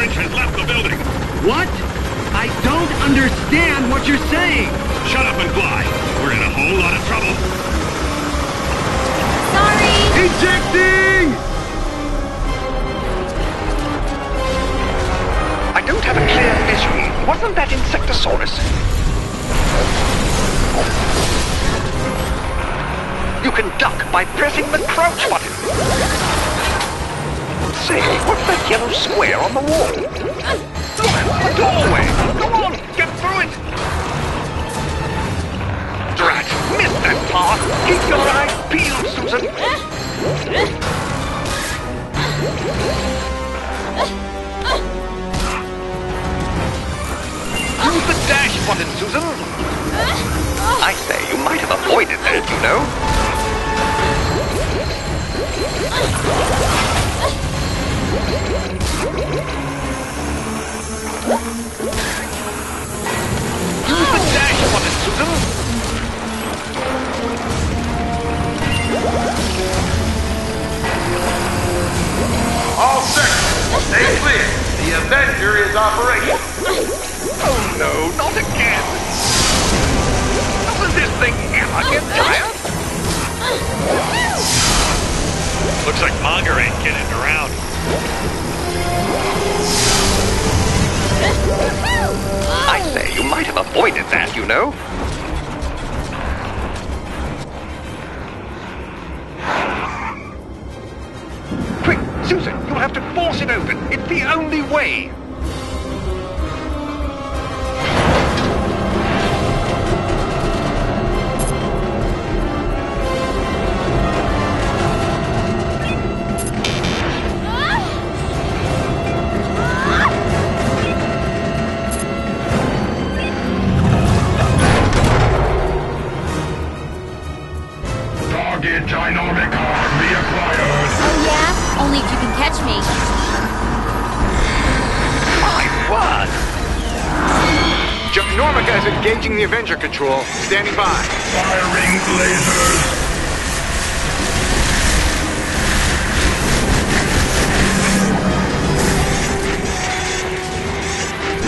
Orange has left the building. What? I don't understand what you're saying. Shut up and fly. We're in a whole lot of trouble. Sorry! Ejecting! I don't have a clear vision. Wasn't that Insectosaurus? You can duck by pressing the crouch button. Say, what's that yellow square on the wall? A doorway. Come on, get through it. Drat, missed that part. Keep your eyes peeled, Susan. Use the dash button, Susan. I say, you might have avoided that, you know. Operational. Oh no, not again. Doesn't this thing ever get tired? Looks like Monger ain't getting around. I say, you might have avoided that, you know. Quick, Susan, you'll have to force it open. It's the only way. Target Ginormica reacquired. Oh yeah? Only if you can catch me. My word! Ginormica is engaging the Avenger Control. Standing by. Firing lasers.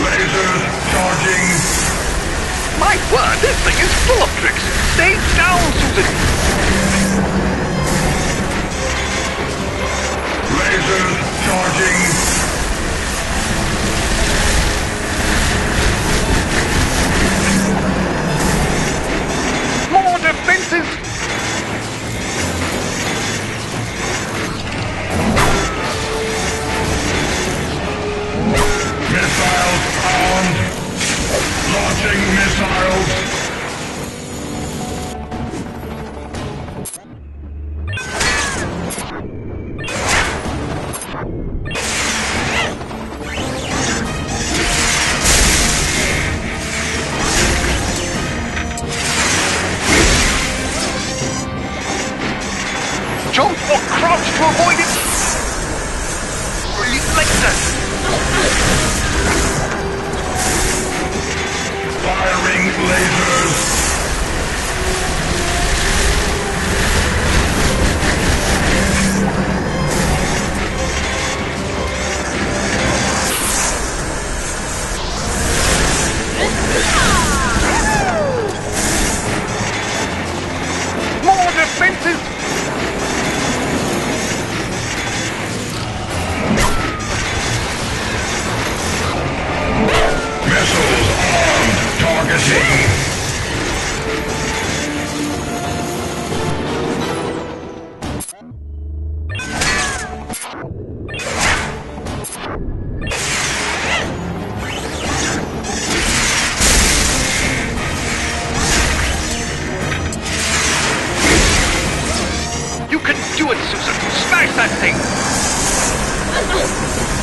Lasers charging. My word, this thing is full of tricks. Stay down, Susan. Lasers Jump or crouch to avoid it. Release laser. It, Susan. Smash that thing.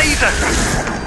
laser!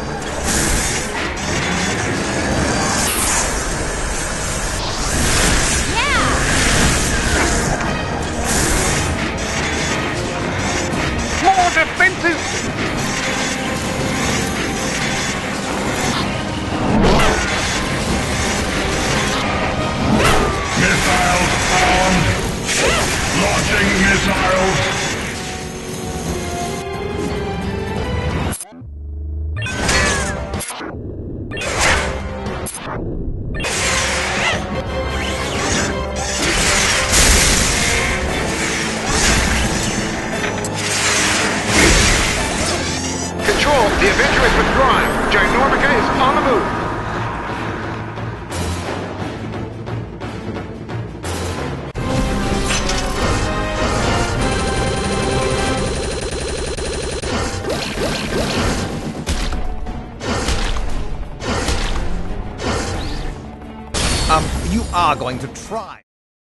Control, the Avenger is withdrawing. Ginormica is on the move. Um, you are going to try.